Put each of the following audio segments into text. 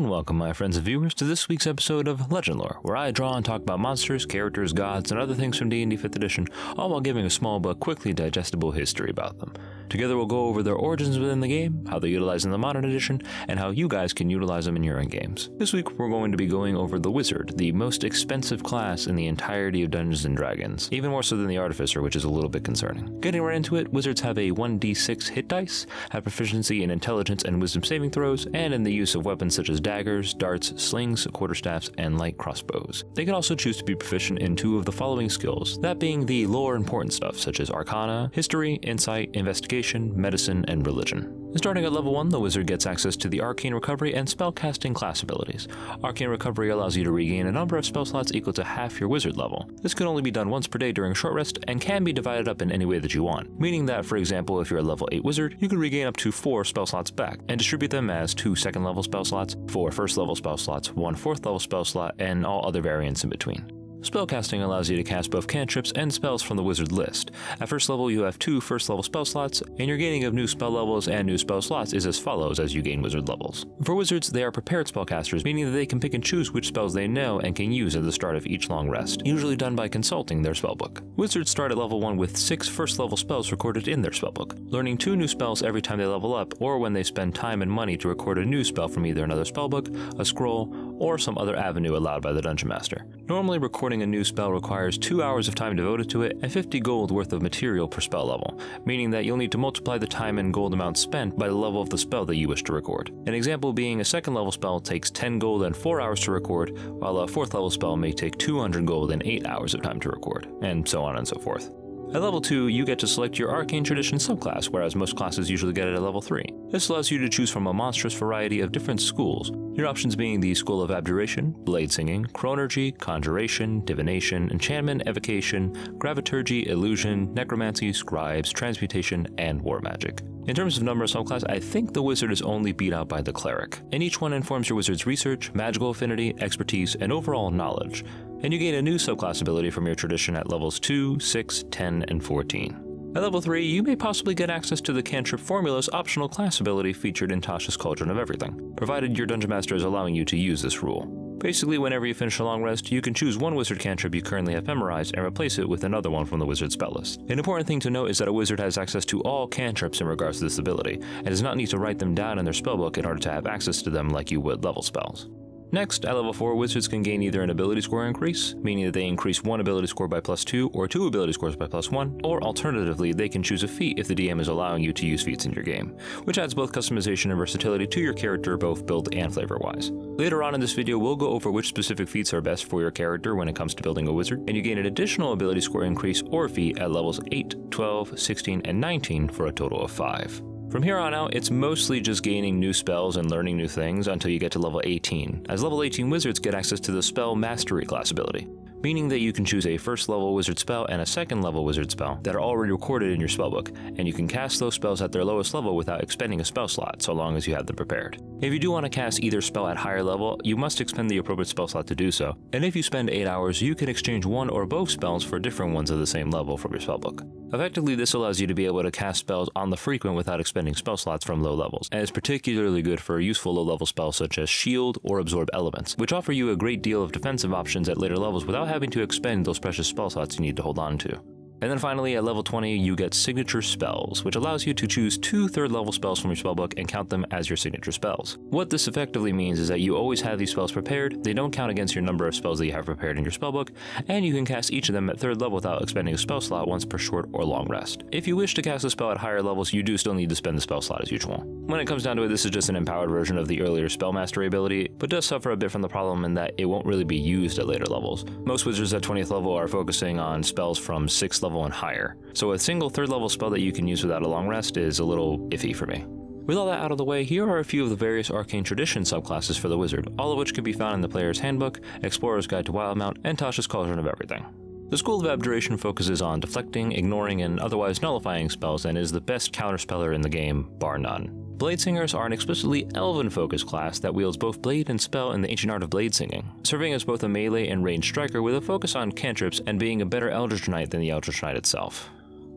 and welcome, my friends and viewers, to this week's episode of Legend Lore, where I draw and talk about monsters, characters, gods, and other things from D&D 5th edition, all while giving a small but quickly digestible history about them. Together we'll go over their origins within the game, how they're utilized in the modern edition, and how you guys can utilize them in your own games. This week we're going to be going over the Wizard, the most expensive class in the entirety of Dungeons & Dragons, even more so than the Artificer, which is a little bit concerning. Getting right into it, Wizards have a 1d6 hit dice, have proficiency in intelligence and wisdom saving throws, and in the use of weapons such as daggers, darts, slings, quarterstaffs, and light crossbows. They can also choose to be proficient in two of the following skills, that being the lore important stuff such as Arcana, History, Insight, Investigation, medicine, and religion. Starting at level 1, the wizard gets access to the Arcane Recovery and Spellcasting class abilities. Arcane Recovery allows you to regain a number of spell slots equal to half your wizard level. This can only be done once per day during short rest and can be divided up in any way that you want, meaning that, for example, if you're a level 8 wizard, you can regain up to 4 spell slots back and distribute them as 2 second level spell slots, 4 first level spell slots, 1 fourth level spell slot, and all other variants in between. Spellcasting allows you to cast both cantrips and spells from the wizard list. At first level, you have two first level spell slots, and your gaining of new spell levels and new spell slots is as follows as you gain wizard levels. For wizards, they are prepared spellcasters, meaning that they can pick and choose which spells they know and can use at the start of each long rest, usually done by consulting their spellbook. Wizards start at level 1 with 6 first level spells recorded in their spellbook, learning 2 new spells every time they level up, or when they spend time and money to record a new spell from either another spellbook, a scroll, or some other avenue allowed by the Dungeon Master. Normally, recording a new spell requires 2 hours of time devoted to it and 50 gold worth of material per spell level, meaning that you'll need to multiply the time and gold amount spent by the level of the spell that you wish to record. An example being a second level spell takes 10 gold and 4 hours to record, while a fourth level spell may take 200 gold and 8 hours of time to record, and so on and so forth. At level 2, you get to select your Arcane Tradition subclass, whereas most classes usually get it at level 3. This allows you to choose from a monstrous variety of different schools, your options being the School of Abjuration, Blade Singing, Chronurgy, Conjuration, Divination, Enchantment, Evocation, Graviturgy, Illusion, Necromancy, Scribes, Transmutation, and War Magic. In terms of number of subclass, I think the wizard is only beat out by the cleric, and each one informs your wizard's research, magical affinity, expertise, and overall knowledge, and you gain a new subclass ability from your tradition at levels 2, 6, 10, and 14. At level 3, you may possibly get access to the Cantrip Formula's optional class ability featured in Tasha's Cauldron of Everything, provided your Dungeon Master is allowing you to use this rule. Basically, whenever you finish a long rest, you can choose one wizard cantrip you currently have memorized and replace it with another one from the wizard spell list. An important thing to note is that a wizard has access to all cantrips in regards to this ability, and does not need to write them down in their spellbook in order to have access to them like you would level spells. Next, at level 4, wizards can gain either an ability score increase, meaning that they increase one ability score by plus 2 or two ability scores by plus 1, or alternatively, they can choose a feat if the DM is allowing you to use feats in your game, which adds both customization and versatility to your character both build and flavor wise. Later on in this video, we'll go over which specific feats are best for your character when it comes to building a wizard, and you gain an additional ability score increase or feat at levels 8, 12, 16, and 19 for a total of 5. From here on out, it's mostly just gaining new spells and learning new things until you get to level 18, as level 18 wizards get access to the Spell Mastery class ability meaning that you can choose a first level wizard spell and a second level wizard spell that are already recorded in your spellbook, and you can cast those spells at their lowest level without expending a spell slot, so long as you have them prepared. If you do want to cast either spell at higher level, you must expend the appropriate spell slot to do so, and if you spend 8 hours, you can exchange one or both spells for different ones of the same level from your spellbook. Effectively, this allows you to be able to cast spells on the frequent without expending spell slots from low levels, and is particularly good for useful low level spells such as Shield or Absorb Elements, which offer you a great deal of defensive options at later levels without having to expend those precious spell slots you need to hold on to. And then finally, at level 20, you get Signature Spells, which allows you to choose two third level spells from your spellbook and count them as your signature spells. What this effectively means is that you always have these spells prepared, they don't count against your number of spells that you have prepared in your spellbook, and you can cast each of them at third level without expending a spell slot once per short or long rest. If you wish to cast a spell at higher levels, you do still need to spend the spell slot as usual. When it comes down to it, this is just an empowered version of the earlier spell mastery ability, but does suffer a bit from the problem in that it won't really be used at later levels. Most wizards at 20th level are focusing on spells from 6th level and higher, so a single third level spell that you can use without a long rest is a little iffy for me. With all that out of the way, here are a few of the various Arcane Tradition subclasses for the Wizard, all of which can be found in the Player's Handbook, Explorer's Guide to Wildemount, and Tasha's Cauldron of Everything. The School of Abjuration focuses on deflecting, ignoring, and otherwise nullifying spells and is the best counterspeller in the game, bar none. Bladesingers are an explicitly elven-focused class that wields both blade and spell in the ancient art of blade singing, serving as both a melee and ranged striker with a focus on cantrips and being a better Eldritch Knight than the Eldritch Knight itself.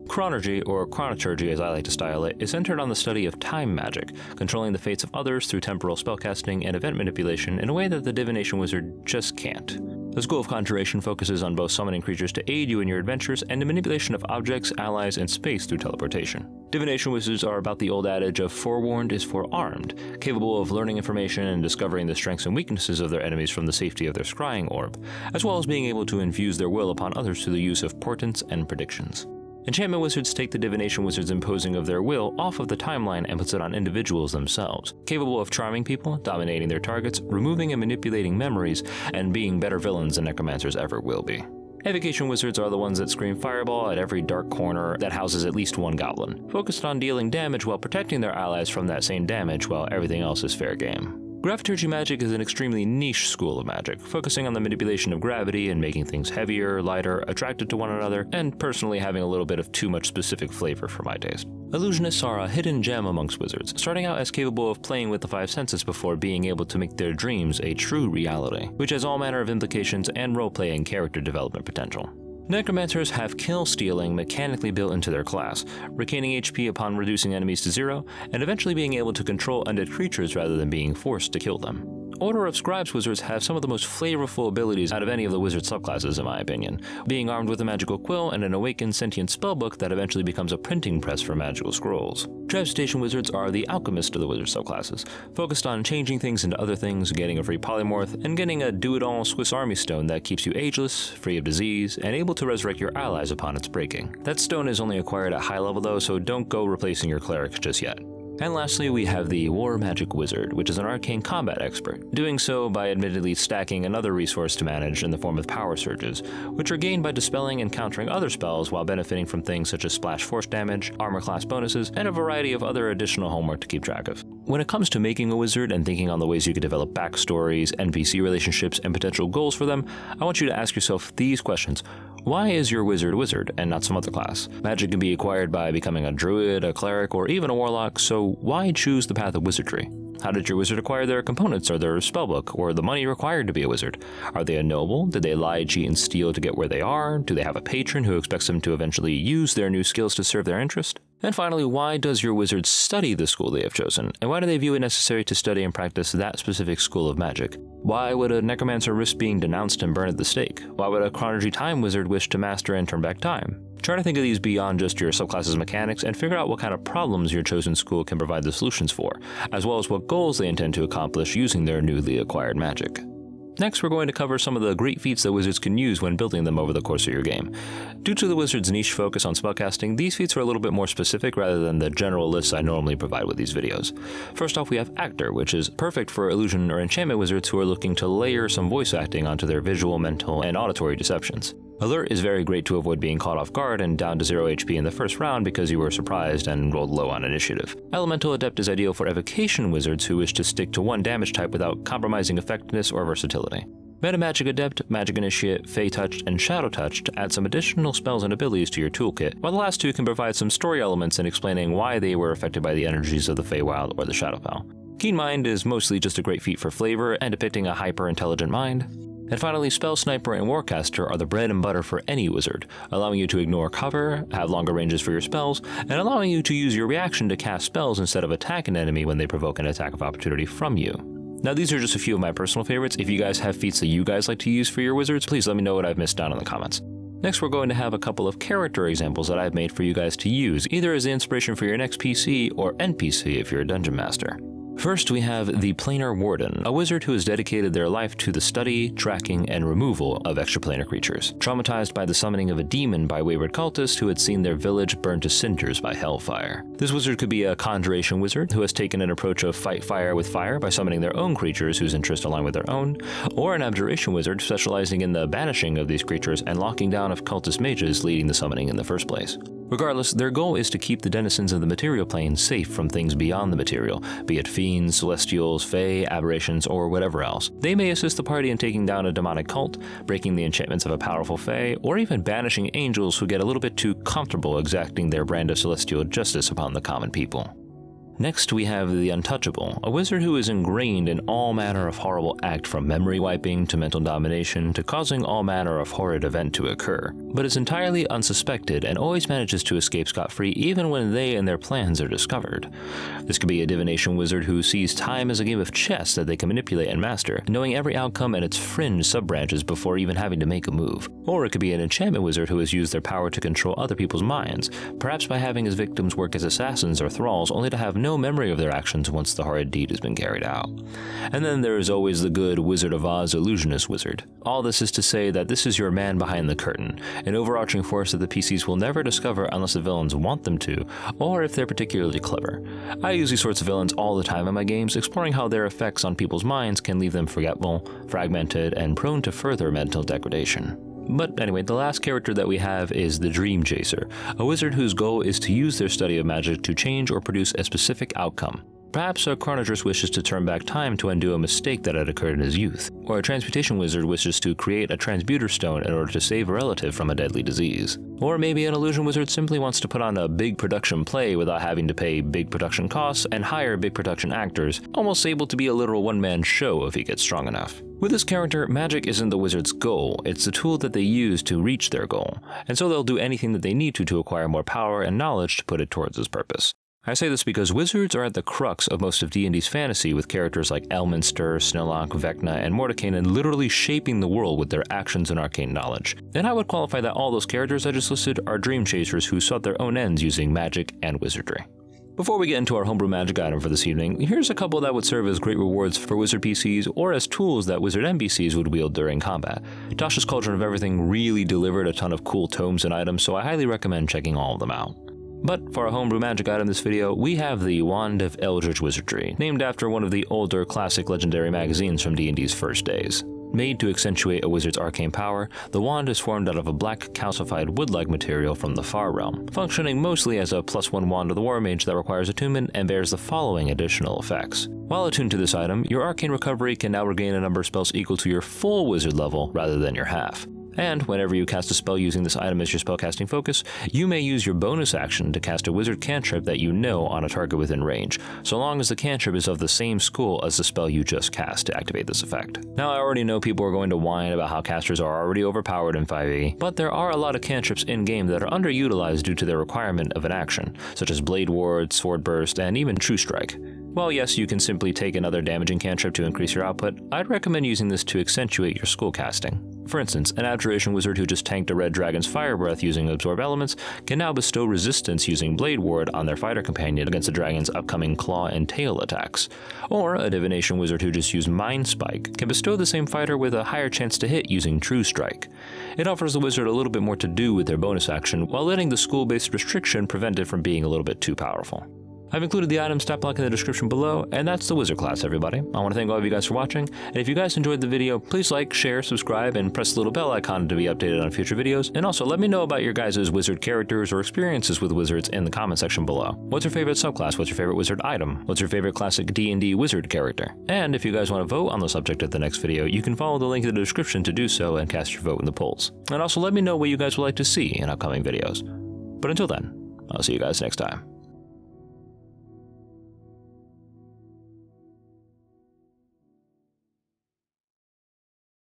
Chronurgy, or chronoturgy as I like to style it, is centered on the study of time magic, controlling the fates of others through temporal spellcasting and event manipulation in a way that the divination wizard just can't. The School of Conjuration focuses on both summoning creatures to aid you in your adventures and the manipulation of objects, allies, and space through teleportation. Divination wizards are about the old adage of forewarned is forearmed, capable of learning information and discovering the strengths and weaknesses of their enemies from the safety of their scrying orb, as well as being able to infuse their will upon others through the use of portents and predictions. Enchantment wizards take the divination wizard's imposing of their will off of the timeline and puts it on individuals themselves, capable of charming people, dominating their targets, removing and manipulating memories, and being better villains than necromancers ever will be. Evocation wizards are the ones that scream fireball at every dark corner that houses at least one goblin, focused on dealing damage while protecting their allies from that same damage while everything else is fair game. Graviturgy magic is an extremely niche school of magic, focusing on the manipulation of gravity and making things heavier, lighter, attracted to one another, and personally having a little bit of too much specific flavor for my taste. Illusionists are a hidden gem amongst wizards, starting out as capable of playing with the five senses before being able to make their dreams a true reality, which has all manner of implications and roleplay and character development potential. Necromancers have kill stealing mechanically built into their class, retaining HP upon reducing enemies to zero, and eventually being able to control undead creatures rather than being forced to kill them. Order of Scribes wizards have some of the most flavorful abilities out of any of the wizard subclasses, in my opinion, being armed with a magical quill and an awakened sentient spellbook that eventually becomes a printing press for magical scrolls. Transmutation wizards are the alchemists of the wizard subclasses, focused on changing things into other things, getting a free polymorph, and getting a do-it-all Swiss Army stone that keeps you ageless, free of disease, and able to resurrect your allies upon its breaking. That stone is only acquired at high level though, so don't go replacing your cleric just yet. And lastly, we have the War Magic Wizard, which is an arcane combat expert, doing so by admittedly stacking another resource to manage in the form of power surges, which are gained by dispelling and countering other spells while benefiting from things such as splash force damage, armor class bonuses, and a variety of other additional homework to keep track of. When it comes to making a wizard and thinking on the ways you could develop backstories, NPC relationships, and potential goals for them, I want you to ask yourself these questions. Why is your wizard a wizard and not some other class? Magic can be acquired by becoming a druid, a cleric, or even a warlock, so why choose the path of wizardry? How did your wizard acquire their components or their spellbook, or the money required to be a wizard? Are they a noble? Did they lie, cheat, and steal to get where they are? Do they have a patron who expects them to eventually use their new skills to serve their interest? And finally, why does your wizard study the school they have chosen? And why do they view it necessary to study and practice that specific school of magic? Why would a necromancer risk being denounced and burned at the stake? Why would a chronurgy time wizard wish to master and turn back time? Try to think of these beyond just your subclass's mechanics and figure out what kind of problems your chosen school can provide the solutions for, as well as what goals they intend to accomplish using their newly acquired magic. Next, we're going to cover some of the great feats that wizards can use when building them over the course of your game. Due to the wizard's niche focus on spellcasting, these feats are a little bit more specific rather than the general lists I normally provide with these videos. First off, we have Actor, which is perfect for illusion or enchantment wizards who are looking to layer some voice acting onto their visual, mental, and auditory deceptions. Alert is very great to avoid being caught off guard and down to 0 HP in the first round because you were surprised and rolled low on initiative. Elemental Adept is ideal for evocation wizards who wish to stick to one damage type without compromising effectiveness or versatility. Metamagic Adept, Magic Initiate, Fey Touched, and Shadow Touched add some additional spells and abilities to your toolkit, while the last two can provide some story elements in explaining why they were affected by the energies of the Feywild or the Shadowfell. Keen Mind is mostly just a great feat for flavor and depicting a hyper-intelligent mind. And finally, Spell Sniper and Warcaster are the bread and butter for any wizard, allowing you to ignore cover, have longer ranges for your spells, and allowing you to use your reaction to cast spells instead of attack an enemy when they provoke an attack of opportunity from you. Now, these are just a few of my personal favorites. If you guys have feats that you guys like to use for your wizards, please let me know what I've missed down in the comments. Next, we're going to have a couple of character examples that I've made for you guys to use, either as inspiration for your next PC or NPC if you're a dungeon master. First, we have the Planar Warden, a wizard who has dedicated their life to the study, tracking, and removal of extraplanar creatures. Traumatized by the summoning of a demon by wayward cultists who had seen their village burned to cinders by hellfire. This wizard could be a conjuration wizard who has taken an approach of fight fire with fire by summoning their own creatures whose interests align with their own, or an abjuration wizard specializing in the banishing of these creatures and locking down of cultist mages leading the summoning in the first place. Regardless, their goal is to keep the denizens of the material plane safe from things beyond the material, be it fiends, celestials, fae, aberrations, or whatever else. They may assist the party in taking down a demonic cult, breaking the enchantments of a powerful fae, or even banishing angels who get a little bit too comfortable exacting their brand of celestial justice upon the common people. Next, we have the Untouchable, a wizard who is ingrained in all manner of horrible act from memory wiping to mental domination to causing all manner of horrid event to occur, but is entirely unsuspected and always manages to escape scot-free even when they and their plans are discovered. This could be a divination wizard who sees time as a game of chess that they can manipulate and master, knowing every outcome and its fringe sub-branches before even having to make a move. Or it could be an enchantment wizard who has used their power to control other people's minds, perhaps by having his victims work as assassins or thralls only to have no memory of their actions once the horrid deed has been carried out. And then there is always the good Wizard of Oz illusionist wizard. All this is to say that this is your man behind the curtain, an overarching force that the PCs will never discover unless the villains want them to, or if they're particularly clever. I use these sorts of villains all the time in my games, exploring how their effects on people's minds can leave them forgetful, fragmented, and prone to further mental degradation. But anyway, the last character that we have is the Dream Chaser, a wizard whose goal is to use their study of magic to change or produce a specific outcome. Perhaps a chronometrist wishes to turn back time to undo a mistake that had occurred in his youth, or a transmutation wizard wishes to create a transmuter stone in order to save a relative from a deadly disease. Or maybe an illusion wizard simply wants to put on a big production play without having to pay big production costs and hire big production actors, almost able to be a literal one-man show if he gets strong enough. With this character, magic isn't the wizard's goal, it's the tool that they use to reach their goal, and so they'll do anything that they need to to acquire more power and knowledge to put it towards his purpose. I say this because wizards are at the crux of most of D&D's fantasy with characters like Elminster, Snilloc, Vecna, and Mordenkainen literally shaping the world with their actions and arcane knowledge. And I would qualify that all those characters I just listed are dream chasers who sought their own ends using magic and wizardry. Before we get into our homebrew magic item for this evening, here's a couple that would serve as great rewards for wizard PCs or as tools that wizard NPCs would wield during combat. Tasha's Cauldron of Everything really delivered a ton of cool tomes and items, so I highly recommend checking all of them out. But for a homebrew magic item this video, we have the Wand of Eldritch Wizardry, named after one of the older classic legendary magazines from D&D's first days. Made to accentuate a wizard's arcane power, the wand is formed out of a black calcified wood-like material from the Far Realm, functioning mostly as a plus one wand of the War Mage that requires attunement and bears the following additional effects. While attuned to this item, your arcane recovery can now regain a number of spells equal to your full wizard level rather than your half. And whenever you cast a spell using this item as your spellcasting focus, you may use your bonus action to cast a wizard cantrip that you know on a target within range, so long as the cantrip is of the same school as the spell you just cast to activate this effect. Now I already know people are going to whine about how casters are already overpowered in 5e, but there are a lot of cantrips in-game that are underutilized due to their requirement of an action, such as Blade Ward, Sword Burst, and even True Strike. While yes, you can simply take another damaging cantrip to increase your output, I'd recommend using this to accentuate your school casting. For instance, an Abjuration wizard who just tanked a red dragon's fire breath using Absorb Elements can now bestow resistance using Blade Ward on their fighter companion against the dragon's upcoming claw and tail attacks. Or a Divination wizard who just used Mind Spike can bestow the same fighter with a higher chance to hit using True Strike. It offers the wizard a little bit more to do with their bonus action while letting the school-based restriction prevent it from being a little bit too powerful. I've included the item stat block in the description below, and that's the wizard class, everybody. I want to thank all of you guys for watching, and if you guys enjoyed the video, please like, share, subscribe, and press the little bell icon to be updated on future videos, and also let me know about your guys' wizard characters or experiences with wizards in the comment section below. What's your favorite subclass? What's your favorite wizard item? What's your favorite classic D&D wizard character? And if you guys want to vote on the subject of the next video, you can follow the link in the description to do so and cast your vote in the polls. And also let me know what you guys would like to see in upcoming videos. But until then, I'll see you guys next time.